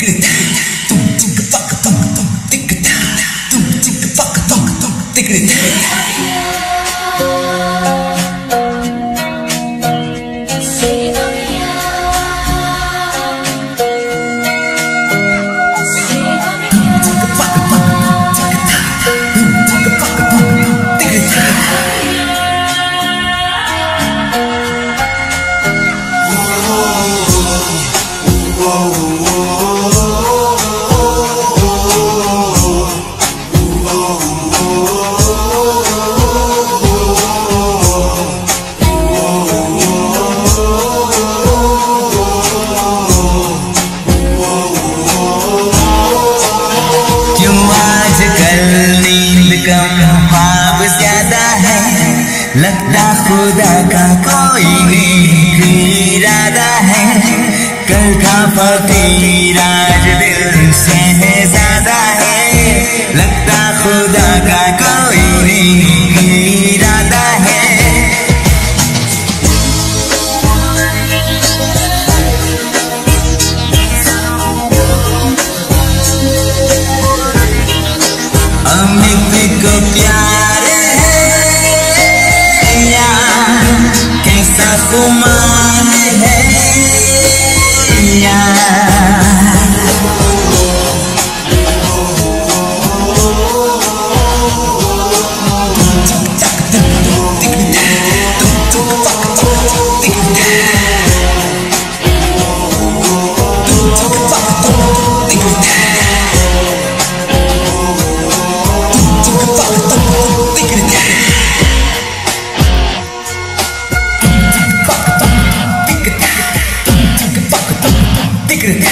tick tick tick tick लगता खुदा का कोई नहीं, इरादा है। कल का फकीर आज दिल शहजादा है लगता खुदा का कोई नहीं है। प्यार alguma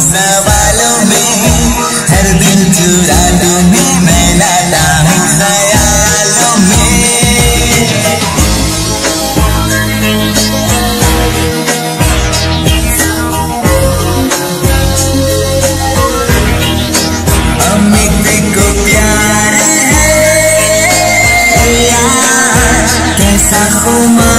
सवालों में, हर दिल चुरा तुम्हें मैं हूँ में। अमित को प्यार है यार कैसा खुमार